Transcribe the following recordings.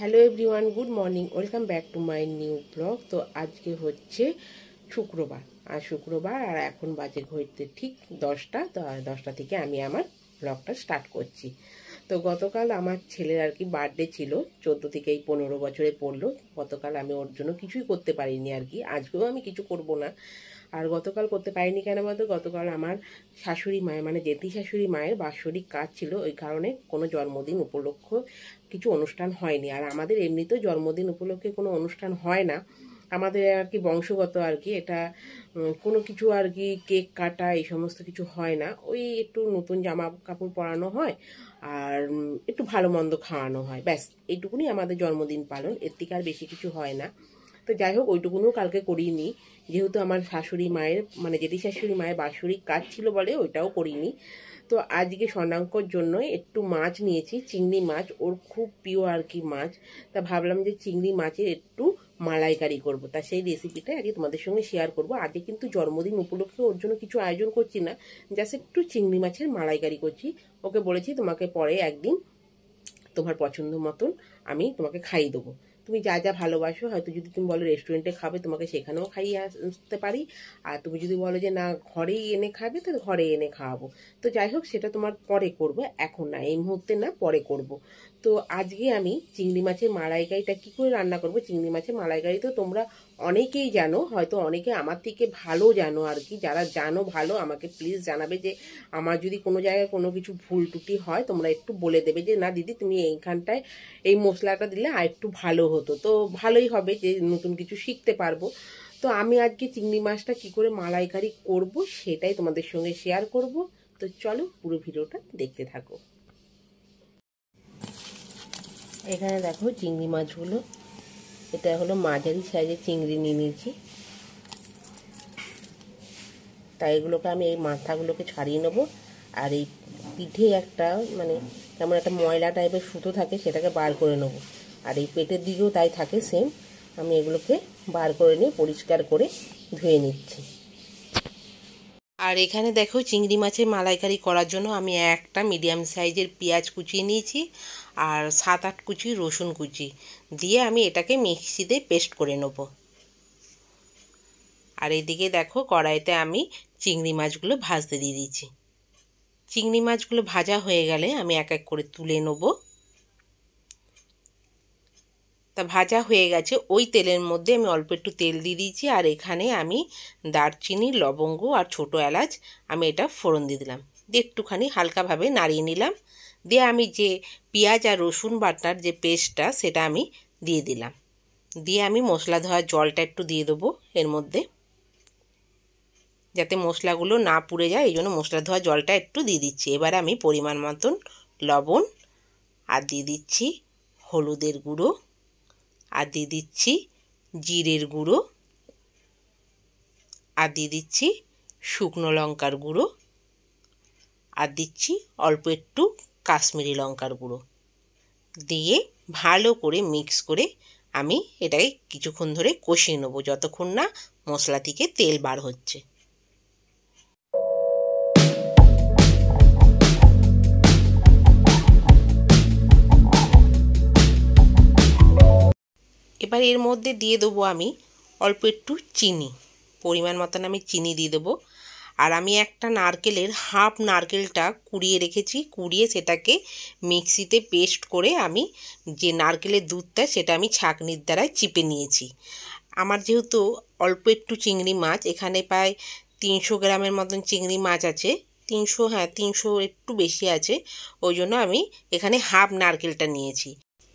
Hello everyone, good morning, welcome back to my new blog. তো আজকে হচ্ছে শুক্রবার, আর শুক্রবার, আর এখন বাজে ঘড়িতে ঠিক দশটা, তো দশটা থেকে আমি আমার ব্লগটা স্টার্ট করছি। তো গতকাল আমার ছেলের আর কি বার্থডে ছিল, চোদ্দ থেকে এই পনেরো বছরে পড়ল, গতকাল আমি ওর জন্য কিছুই করতে পারিনি আর কি, আজকেও আমি কিছু করব না। আর গতকাল করতে পারিনি কেন বলতো? গতকাল আমার শাশুড়ি মায়ের মানে জেঠি শাশুড়ি মায়ের বাৎসরিক কাজ ছিল, ওই কারণে কোনো জন্মদিন উপলক্ষ কিছু অনুষ্ঠান হয়নি। আর আমাদের এমনিতেও জন্মদিন উপলক্ষে কোনো অনুষ্ঠান হয় না। আমাদের আর কি বংশগত আর কি, এটা কোনো কিছু আর কি কেক কাটা এই সমস্ত কিছু হয় না। ওই একটু নতুন জামা কাপড় পরানো হয় আর একটু ভালো মন্দ খাওয়ানো হয়। ব্যাস, এইটুকুনি আমাদের জন্মদিন পালন। এর থেকে আর বেশি কিছু হয় না। তো যাই হোক, ওইটুকুনও কালকে করিনি। যেহেতু আমার শাশুড়ি মায়ের মানে জেঠি শাশুড়ি মায়ের বাৎসরিক কাজ ছিল বলে ওইটাও করিনি। তো আজকে স্বর্ণাঙ্কর জন্য একটু মাছ নিয়েছি, চিংড়ি মাছ। ওর খুব প্রিয় আর কি মাছ। তা ভাবলাম যে চিংড়ি মাছের একটু মালাইকারি করব। তা সেই রেসিপিটা আজকে তোমাদের সঙ্গে শেয়ার করব। আজকে কিন্তু জন্মদিন উপলক্ষে ওর জন্য কিছু আয়োজন করছি না জাস্ট একটু চিংড়ি মাছের মালাইকারি করছি। ওকে বলেছি তোমাকে পরে একদিন তোমার পছন্দ মতন আমি তোমাকে খাইয়ে দেবো। তুমি যা যা ভালোবাসো, হয়তো যদি তুমি বলো রেস্টুরেন্টে খাবে, তোমাকে সেখানেও খাইয়ে আসতে পারি। আর তুমি যদি বলো যে না, ঘরেই এনে খাবে, তো ঘরে এনে খাওয়াবো। তো যাই হোক, সেটা তোমার পরে করব। এখন না, এই মুহূর্তে না, পরে করব। তো আজকে আমি চিংড়ি মাছের মালাইকারিটা কী করে রান্না করব? চিংড়ি মাছের মালাইকারি তো তোমরা অনেকেই জানো, হয়তো অনেকে আমার থেকে ভালো জানো আর কি। যারা জানো ভালো, আমাকে প্লিজ জানাবে যে আমার যদি কোনো জায়গায় কোনো কিছু ভুল টুটি হয়, তোমরা একটু বলে দেবে যে, না দিদি, তুমি এইখানটায় এই মশলাটা দিলে আর একটু ভালো হতো। তো ভালোই হবে যে নতুন কিছু শিখতে পারব। তো আমি আজকে চিংড়ি মাছটা কি করে মালাইকারি করব, সেটাই তোমাদের সঙ্গে শেয়ার করব। তো চলো পুরো ভিডিওটা দেখতে থাকো। এখানে দেখো চিংড়ি মাছগুলো। এটা হলো মাঝারি সাইজের চিংড়ি নিয়ে নিয়েছি। তাই এগুলোকে আমি এই মাথাগুলোকে ছাড়িয়ে নেব। আর এই পিঠে একটা মানে কেমন একটা ময়লা টাইপের সুতো থাকে, সেটাকে বার করে নেব। আর এই পেটের দিকেও তাই থাকে সেম আমি এগুলোকে বার করে নিয়ে পরিষ্কার করে ধুয়ে নিচ্ছি। আর এখানে দেখো চিংড়ি মাছের মালাইকারি করার জন্য আমি একটা মিডিয়াম সাইজের পেঁয়াজ কুচিয়ে নিয়েছি আর সাত আট কুচি রসুন কুচি দিয়ে আমি এটাকে মিক্সিতে পেস্ট করে নেব। আর এদিকে দেখো কড়াইতে আমি চিংড়ি মাছগুলো ভাজতে দিয়ে দিয়েছি। চিংড়ি মাছগুলো ভাজা হয়ে গেলে আমি এক এক করে তুলে নেব। তা ভাজা হয়ে গেছে। ওই তেলের মধ্যে আমি অল্প একটু তেল দিয়ে দিয়েছি আর এখানে আমি দারচিনি, লবঙ্গ আর ছোটো এলাচ আমি এটা ফোড়ন দিয়ে দিলাম। দিয়ে একটুখানি হালকাভাবে নাড়িয়ে নিলাম। দিয়ে আমি যে পেঁয়াজ আর রসুন বাটার যে পেস্টটা সেটা আমি দিয়ে দিলাম। দিয়ে আমি মশলা ধোয়ার জলটা একটু দিয়ে দেবো এর মধ্যে। যাতে মশলাগুলো না পুড়ে যায়, এই জন্য মশলা ধোয়া জলটা একটু দিয়ে দিচ্ছি। এবার আমি পরিমাণ মতন লবণ আর দিয়ে দিচ্ছি হলুদের গুঁড়ো। আর দিয়ে দিচ্ছি জিরের গুঁড়ো। আর দিয়ে দিচ্ছি শুকনো লঙ্কার গুঁড়ো। আর দিচ্ছি অল্প একটু কাশ্মীরি লঙ্কার গুঁড়ো। দিয়ে ভালো করে মিক্স করে আমি এটাকে কিছুক্ষণ ধরে কষিয়ে নেব, যতক্ষণ না মশলা থেকে তেল বার হচ্ছে। এবার এর মধ্যে দিয়ে দেবো আমি অল্প একটু চিনি। পরিমাণ মতন আমি চিনি দিয়ে দেবো। আর আমি একটা নারকেলের হাফ নারকেলটা কুড়িয়ে রেখেছি। কুড়িয়ে সেটাকে মিক্সিতে পেস্ট করে আমি যে নারকেলের দুধটা সেটা আমি ছাঁকনির দ্বারায় চিপে নিয়েছি। আমার যেহেতু অল্প একটু চিংড়ি মাছ, এখানে প্রায় তিনশো গ্রামের মতন চিংড়ি মাছ আছে। তিনশো হ্যাঁ তিনশো একটু বেশি আছে। ওই জন্য আমি এখানে হাফ নারকেলটা নিয়েছি।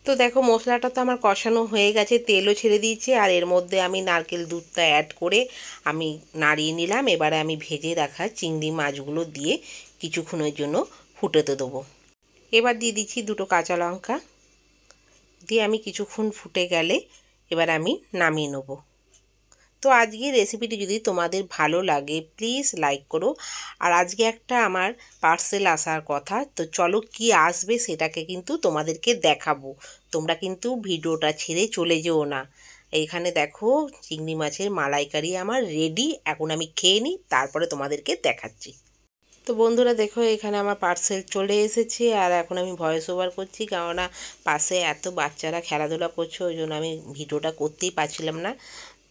তো দেখো, মশলাটা তো আমার কষানো হয়ে গেছে, তেলও ছেড়ে দিয়েছে, আর এর মধ্যে আমি নারকেল দুধটা অ্যাড করে আমি নাড়িয়ে নিলাম। এবারে আমি ভেজে রাখা চিংড়ি মাছগুলো দিয়ে কিছুক্ষণের জন্য ফুটেতে দেবো। এবার দিয়ে দিচ্ছি দুটো কাঁচা লঙ্কা। দিয়ে আমি কিছুক্ষণ ফুটে গেলে এবার আমি নামিয়ে নেব। তো আজকে রেসিপিটি যদি তোমাদের ভালো লাগে প্লিজ লাইক করো। আর আজকে একটা আমার পার্সেল আসার কথা, তো চলো কি আসবে সেটাকে কিন্তু তোমাদেরকে দেখাবো। তোমরা কিন্তু ভিডিওটা ছেড়ে চলে যেও না। এইখানে দেখো, চিংড়ি মাছের মালাইকারি আমার রেডি এখন আমি খেয়ে নিই, তারপরে তোমাদেরকে দেখাচ্ছি। তো বন্ধুরা, দেখো, এখানে আমার পার্সেল চলে এসেছে, আর এখন আমি ভয়েস ওভার করছি, কেননা পাশে এত বাচ্চারা খেলাধুলা করছে, ওই জন্য আমি ভিডিওটা করতেই পারছিলাম না।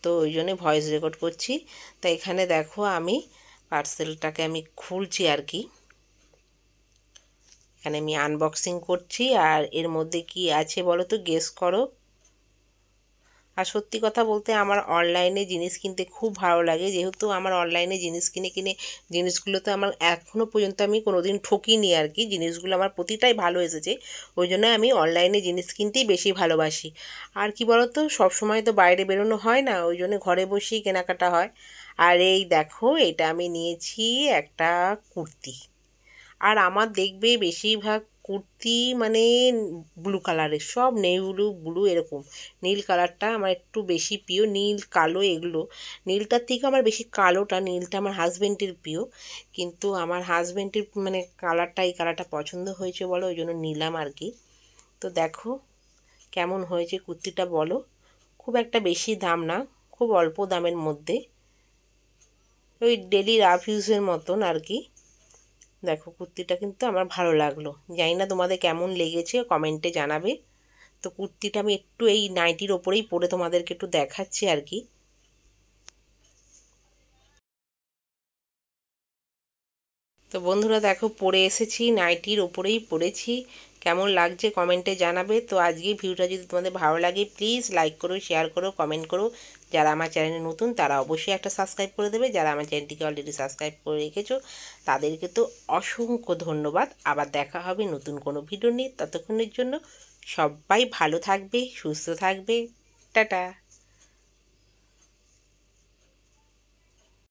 তো ওই জন্য ভয়েস রেকর্ড করছি। তা এখানে দেখো আমি পার্সেলটাকে আমি খুলছি আর কি। এখানে আমি আনবক্সিং করছি আর এর মধ্যে কি আছে বলো তো? গেস করো। আর সত্যি কথা বলতে আমার অনলাইনে জিনিস কিনতে খুব ভালো লাগে। যেহেতু আমার অনলাইনে জিনিস কিনে কিনে জিনিসগুলোতে আমার এখনও পর্যন্ত আমি কোনো দিন ঠকিনি আর কি। জিনিসগুলো আমার প্রতিটাই ভালো এসেছে। ওই জন্য আমি অনলাইনে জিনিস কিনতেই বেশি ভালোবাসি। আর কি বলতো, সবসময় তো বাইরে বেরোনো হয় না, ওই জন্য ঘরে বসেই কেনাকাটা হয়। আর এই দেখো, এটা আমি নিয়েছি একটা কুর্তি। আর আমার দেখবে বেশিরভাগ কুর্তি মানে ব্লু কালারের সব নেই ব্লু এরকম। নীল কালারটা আমার একটু বেশি প্রিয়, নীল, কালো এগুলো। নীলটার থেকে আমার বেশি কালোটা, নীলটা আমার হাজব্যান্ডের প্রিয়। কিন্তু আমার হাজব্যান্ডের মানে কালারটা এই কালারটা পছন্দ হয়েছে বলো ওই জন্য নিলাম আর কি। তো দেখো কেমন হয়েছে কুর্তিটা বলো। খুব একটা বেশি দাম না, খুব অল্প দামের মধ্যে। ওই ডেলি রাফ ইউজের মতন আর কি। দেখো, কুর্তিটা কিন্তু আমার ভালো লাগল। জানি না তোমাদের কেমন লেগেছে, কমেন্টে জানাবে। তো কুর্তিটা আমি একটু এই নাইটির ওপরেই পরে তোমাদেরকে একটু দেখাচ্ছি আর কি। তো বন্ধুরা দেখো, পরে এসেছি, নাইটির ওপরেই পরেছি। কেমন লাগছে কমেন্টে জানাবে। তো আজকে ভিডিওটা যদি তোমাদের ভালো লাগে প্লিজ লাইক করো শেয়ার করো কমেন্ট করো। যারা আমার চ্যানেলে নতুন, তারা অবশ্যই একটা সাবস্ক্রাইব করে দেবে। যারা আমার চ্যানেলটিকে অলরেডি সাবস্ক্রাইব করে রেখেছো, তাদেরকে তো অসংখ্য ধন্যবাদ। আবার দেখা হবে নতুন কোনো ভিডিও নিয়ে। ততক্ষণের জন্য সবাই ভালো থাকবে, সুস্থ থাকবে। টাটা!